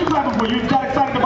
you clapping for? You got excited